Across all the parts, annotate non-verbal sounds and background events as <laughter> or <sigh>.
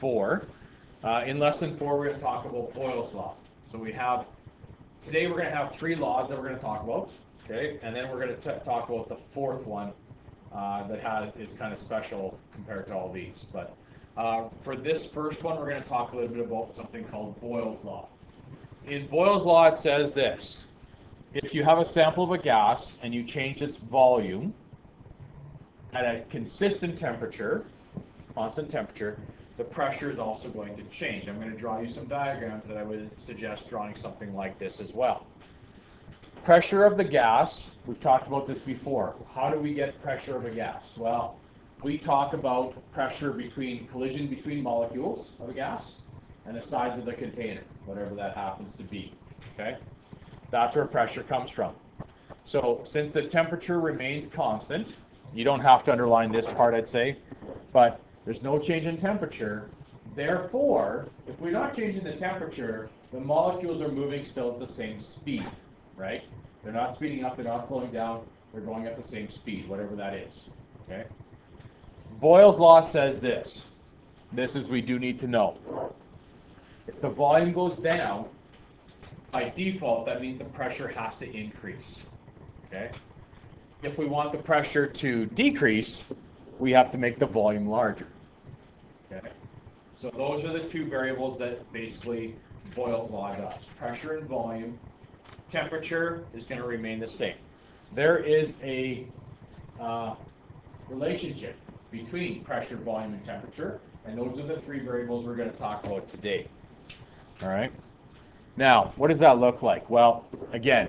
four. Uh, in lesson four, we're going to talk about Boyle's law. So we have today we're going to have three laws that we're going to talk about. Okay, and then we're going to talk about the fourth one uh, that has is kind of special compared to all these. But uh, for this first one, we're going to talk a little bit about something called Boyle's law. In Boyle's law, it says this: if you have a sample of a gas and you change its volume at a consistent temperature, constant temperature, the pressure is also going to change. I'm going to draw you some diagrams that I would suggest drawing something like this as well. Pressure of the gas, we've talked about this before. How do we get pressure of a gas? Well, we talk about pressure between collision between molecules of a gas and the sides of the container, whatever that happens to be. Okay? That's where pressure comes from. So since the temperature remains constant, you don't have to underline this part, I'd say, but there's no change in temperature. Therefore, if we're not changing the temperature, the molecules are moving still at the same speed, right? They're not speeding up, they're not slowing down, they're going at the same speed, whatever that is, okay? Boyle's law says this. This is we do need to know. If the volume goes down, by default, that means the pressure has to increase, okay? If we want the pressure to decrease, we have to make the volume larger. Okay? So those are the two variables that basically Boyle's law does. Pressure and volume. Temperature is going to remain the same. There is a uh, relationship between pressure, volume, and temperature, and those are the three variables we're going to talk about today. All right? Now, what does that look like? Well, again,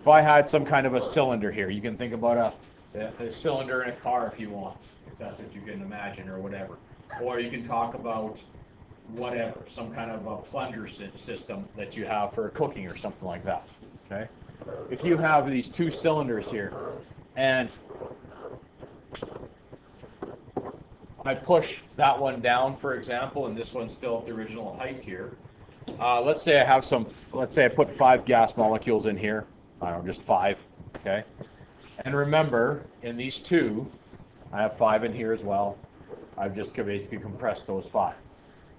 if I had some kind of a cylinder here, you can think about a, a cylinder in a car if you want if that's what you can imagine or whatever. Or you can talk about whatever, some kind of a plunger system that you have for cooking or something like that. Okay? If you have these two cylinders here and I push that one down, for example, and this one's still at the original height here. Uh, let's say I have some, let's say I put five gas molecules in here. I don't know, just five, okay? And remember, in these two, I have five in here as well. I've just basically compressed those five.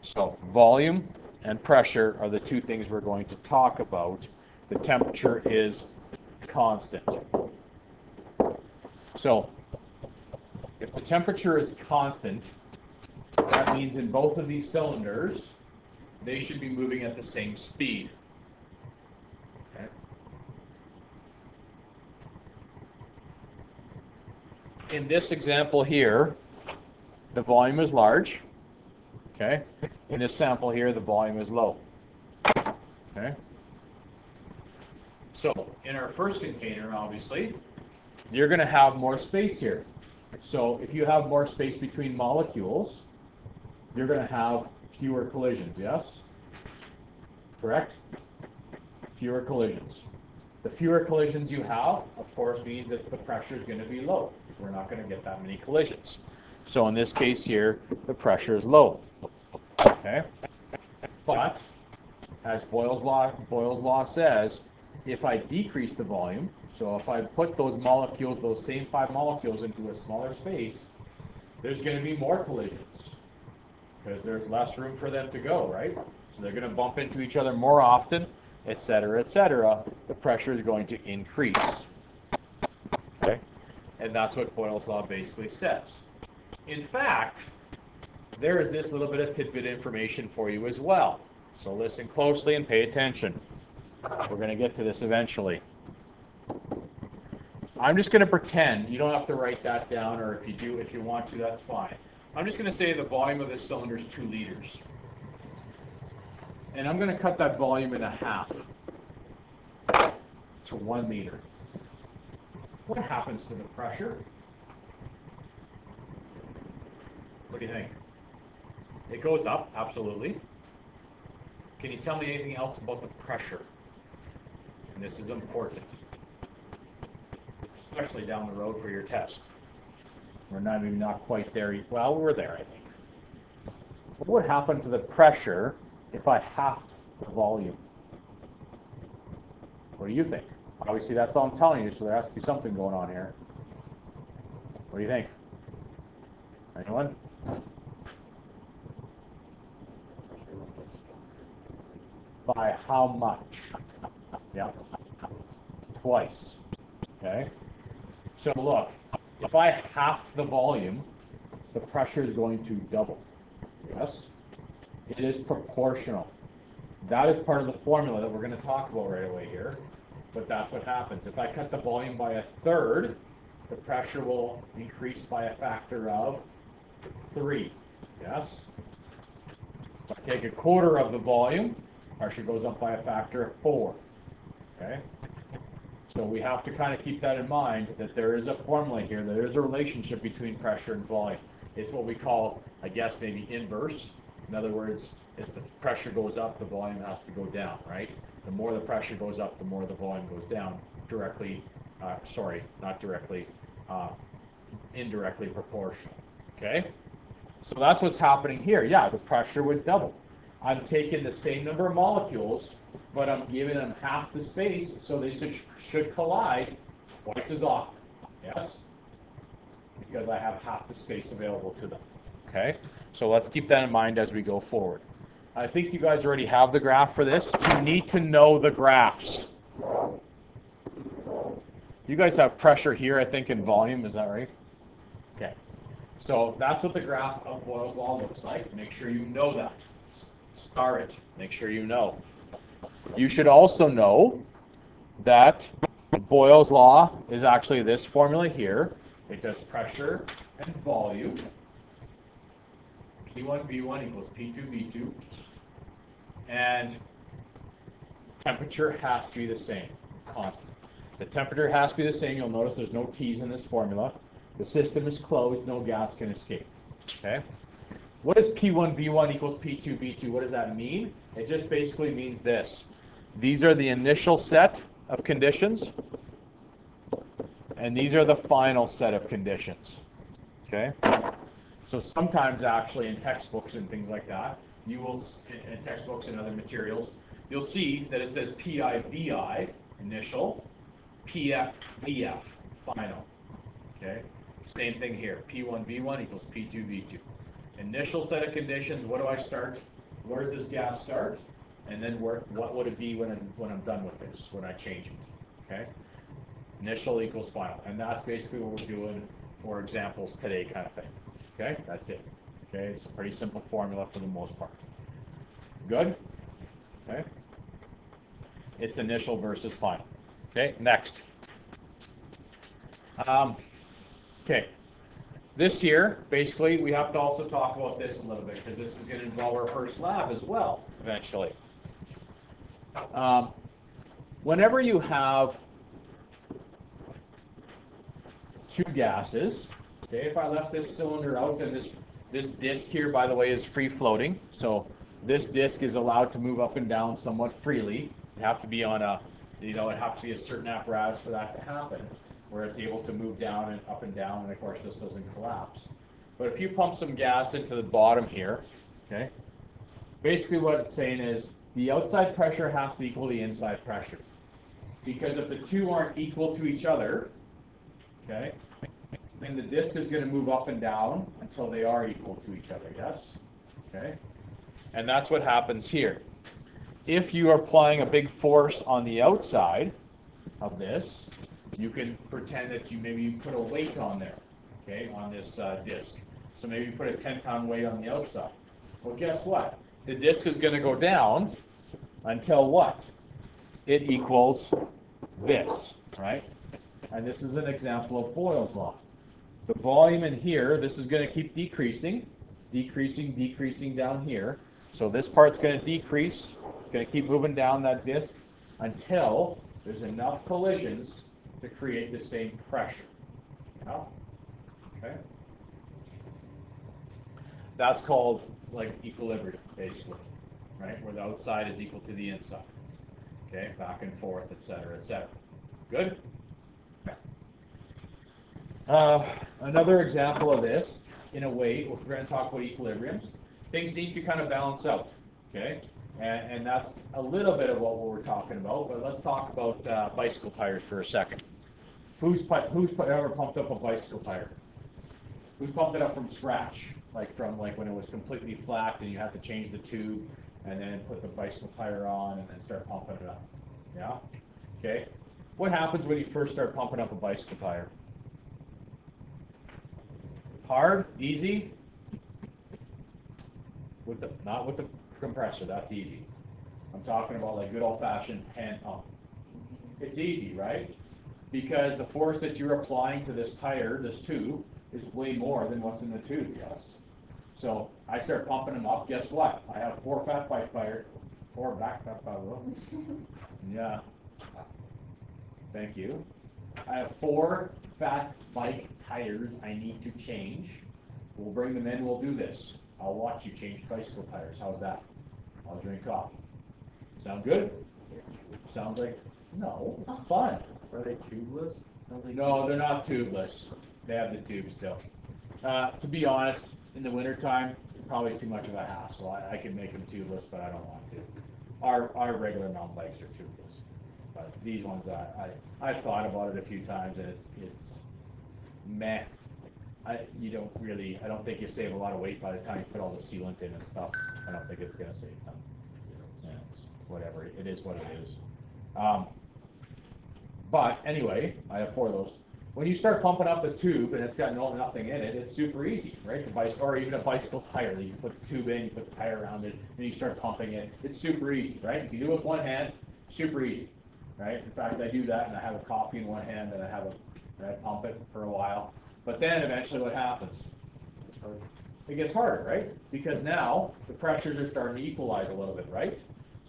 So volume and pressure are the two things we're going to talk about. The temperature is constant. So if the temperature is constant, that means in both of these cylinders, they should be moving at the same speed. In this example here, the volume is large. Okay. In this sample here, the volume is low. Okay. So in our first container, obviously, you're going to have more space here. So if you have more space between molecules, you're going to have fewer collisions, yes? Correct? Fewer collisions. The fewer collisions you have, of course, means that the pressure is going to be low. We're not going to get that many collisions. So in this case here, the pressure is low. Okay? But, as Boyle's law, Boyle's law says, if I decrease the volume, so if I put those molecules, those same five molecules into a smaller space, there's going to be more collisions because there's less room for them to go, right? So they're going to bump into each other more often, etc., etc. The pressure is going to increase. And that's what Boyle's law basically says. In fact, there is this little bit of tidbit information for you as well. So listen closely and pay attention. We're going to get to this eventually. I'm just going to pretend, you don't have to write that down, or if you do, if you want to, that's fine. I'm just going to say the volume of this cylinder is 2 liters. And I'm going to cut that volume in a half to 1 liter. What happens to the pressure? What do you think? It goes up, absolutely. Can you tell me anything else about the pressure? And this is important, especially down the road for your test. We're not even not quite there. Well, we're there, I think. What would happen to the pressure if I halved the volume? What do you think? Obviously, that's all I'm telling you, so there has to be something going on here. What do you think? Anyone? by how much? Yeah, twice. Okay. So look, if I half the volume, the pressure is going to double. Yes? It is proportional. That is part of the formula that we're going to talk about right away here. But that's what happens. If I cut the volume by a third, the pressure will increase by a factor of 3. Yes? If I take a quarter of the volume, pressure goes up by a factor of 4. Okay? So we have to kind of keep that in mind that there is a formula here, there is a relationship between pressure and volume. It's what we call, I guess, maybe inverse. In other words, as the pressure goes up, the volume has to go down, right? The more the pressure goes up, the more the volume goes down. Directly, uh, sorry, not directly, uh, indirectly proportional. Okay? So that's what's happening here. Yeah, the pressure would double. I'm taking the same number of molecules, but I'm giving them half the space, so they should, should collide twice as often. Yes? Because I have half the space available to them. Okay? So let's keep that in mind as we go forward. I think you guys already have the graph for this. You need to know the graphs. You guys have pressure here, I think, in volume. Is that right? Okay. So that's what the graph of Boyle's law looks like. Make sure you know that. Star it. Make sure you know. You should also know that Boyle's law is actually this formula here. It does pressure and volume. P1 V1 equals P2 V2. And temperature has to be the same, constant. The temperature has to be the same. You'll notice there's no T's in this formula. The system is closed, no gas can escape. Okay? What does P1 V1 equals P2 V2? What does that mean? It just basically means this. These are the initial set of conditions, and these are the final set of conditions. Okay? So sometimes actually in textbooks and things like that, you will, in textbooks and other materials, you'll see that it says PIVI, initial, PFVF, final. Okay? Same thing here. P1V1 equals P2V2. Initial set of conditions, what do I start? Where does this gas start? And then where, what would it be when I'm, when I'm done with this, when I change it? Okay? Initial equals final. And that's basically what we're doing for examples today kind of thing. Okay? That's it. Okay? It's a pretty simple formula for the most part. Good? Okay? It's initial versus final. Okay, next. Um, okay. This here, basically, we have to also talk about this a little bit because this is going to involve our first lab as well, eventually. Um, whenever you have two gases, okay, if I left this cylinder out and this, this disc here, by the way, is free floating, so this disc is allowed to move up and down somewhat freely. You have to be on a, you know, it have to be a certain apparatus for that to happen, where it's able to move down and up and down, and of course this doesn't collapse. But if you pump some gas into the bottom here, okay, basically what it's saying is the outside pressure has to equal the inside pressure. Because if the two aren't equal to each other, okay, then the disc is going to move up and down until they are equal to each other, yes? Okay? And that's what happens here. If you are applying a big force on the outside of this, you can pretend that you maybe you put a weight on there, okay, on this uh, disc. So maybe you put a 10 pound weight on the outside. Well, guess what? The disc is going to go down until what? It equals this, right? And this is an example of Boyle's law. The volume in here, this is going to keep decreasing, decreasing, decreasing down here. So this part's going to decrease. It's going to keep moving down that disc until there's enough collisions to create the same pressure. Yeah? Okay? That's called like equilibrium, basically, right? Where the outside is equal to the inside. Okay, back and forth, etc., etc. Good? Uh, another example of this, in a way, we're going to talk about equilibriums. Things need to kind of balance out, okay? And, and that's a little bit of what we're talking about, but let's talk about uh, bicycle tires for a second. Who's, who's ever pumped up a bicycle tire? Who's pumped it up from scratch? Like from like when it was completely flat and you had to change the tube and then put the bicycle tire on, and then start pumping it up. Yeah? Okay? What happens when you first start pumping up a bicycle tire? Hard, easy? With the, not with the compressor, that's easy. I'm talking about like good old fashioned hand pump. It's easy, right? Because the force that you're applying to this tire, this tube, is way more than what's in the tube, yes? So I start pumping them up, guess what? I have four fat bike tires, four back fat tires. <laughs> Yeah. Thank you. I have four fat bike tires I need to change. We'll bring them in, we'll do this. I'll watch you change bicycle tires. How's that? I'll drink coffee. Sound good? Sounds like, no, it's fun. Are they tubeless? Sounds like. No, they're not tubeless. They have the tube still. Uh, to be honest, in the wintertime, probably too much of a hassle. I, I could make them tubeless, but I don't want to. Our, our regular mountain bikes are tubeless. But these ones, I, I, I've thought about it a few times and it's, it's meh. I, you don't really, I don't think you save a lot of weight by the time you put all the sealant in and stuff. I don't think it's gonna save them. Yeah, whatever, it is what it is. Um, but anyway, I have four of those. When you start pumping up the tube and it's got no, nothing in it, it's super easy, right? The bicycle, or even a bicycle tire, you put the tube in, you put the tire around it, and you start pumping it. It's super easy, right? If you do it with one hand, super easy, right? In fact, I do that and I have a coffee in one hand and I have a, and I pump it for a while. But then eventually what happens? It gets harder, right? Because now the pressures are starting to equalize a little bit, right?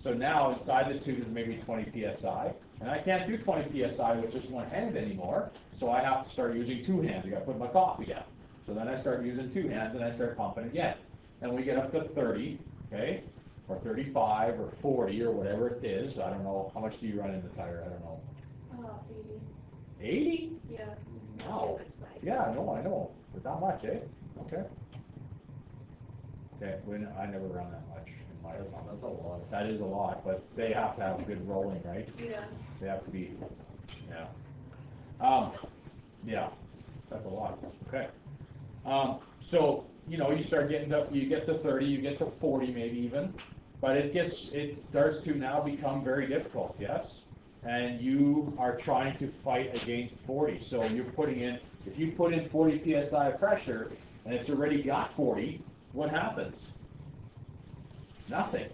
So now inside the tube is maybe 20 psi, and I can't do 20 psi with just one hand anymore. So I have to start using two hands. I got to put my coffee down. So then I start using two hands and I start pumping again. And we get up to 30, okay, or 35 or 40 or whatever it is. I don't know how much do you run in the tire. I don't know. Uh, 80, 80? yeah. Wow. It's fine. Yeah, no, I know. But not much, eh? Okay. Okay, when, I never run that much in my, That's a lot. that is a lot, but they have to have good rolling, right? Yeah, They have to be, yeah. Um, yeah, that's a lot, okay. Um, so, you know, you start getting to, you get to thirty, you get to forty maybe even, but it gets, it starts to now become very difficult, yes? And you are trying to fight against forty, so you're putting in, if you put in forty PSI of pressure, and it's already got forty, what happens? Nothing,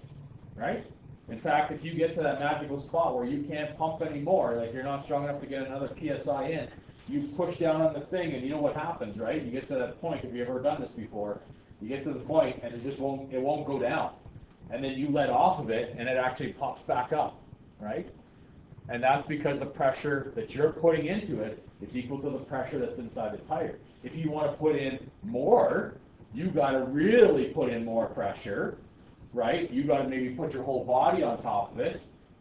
right? In fact, if you get to that magical spot where you can't pump anymore, like you're not strong enough to get another PSI in, you push down on the thing and you know what happens, right? You get to that point, if you've ever done this before, you get to the point and it just won't, it won't go down. And then you let off of it and it actually pops back up, right? And that's because the pressure that you're putting into it is equal to the pressure that's inside the tire. If you want to put in more, you got to really put in more pressure, right? You got to maybe put your whole body on top of it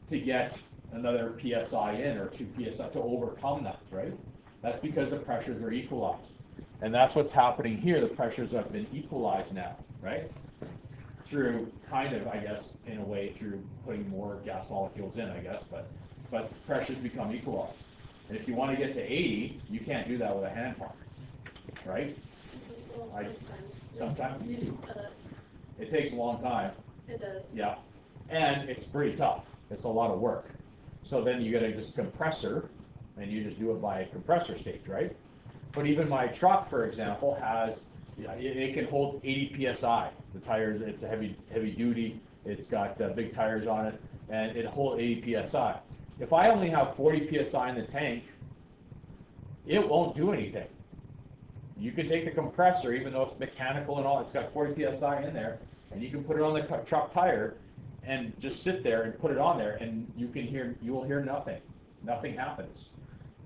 to get another psi in or two psi to overcome that, right? That's because the pressures are equalized. And that's what's happening here. The pressures have been equalized now, right? Through kind of, I guess, in a way, through putting more gas molecules in, I guess, but but pressures become equalized. And if you want to get to 80, you can't do that with a hand pump, right? I- sometimes. Sometimes you do. It takes a long time. It does. Yeah, and it's pretty tough. It's a lot of work. So then you get a just compressor, and you just do it by compressor stage, right? But even my truck, for example, has it can hold 80 psi. The tires, it's a heavy heavy duty. It's got uh, big tires on it, and it holds 80 psi. If I only have 40 psi in the tank, it won't do anything. You can take the compressor, even though it's mechanical and all, it's got 40 psi in there, and you can put it on the truck tire and just sit there and put it on there, and you can hear, you will hear nothing. Nothing happens.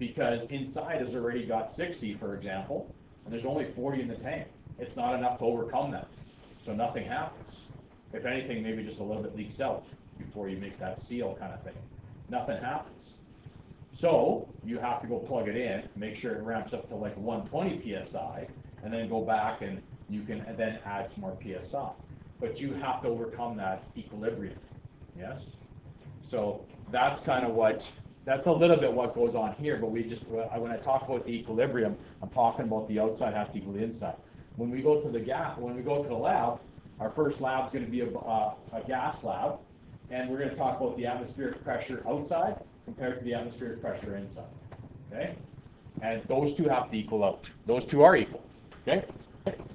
Because inside has already got 60, for example, and there's only 40 in the tank. It's not enough to overcome that. So nothing happens. If anything, maybe just a little bit leaks out before you make that seal kind of thing. Nothing happens. So you have to go plug it in, make sure it ramps up to like 120 psi, and then go back and you can then add some more psi. But you have to overcome that equilibrium. Yes? So that's kind of what, that's a little bit what goes on here, but we just, when I talk about the equilibrium, I'm talking about the outside has to equal the inside. When we go to the gap, when we go to the lab, our first lab is going to be a, uh, a gas lab, and we're going to talk about the atmospheric pressure outside compared to the atmospheric pressure inside. Okay? And those two have to equal out. Those two are equal. Okay?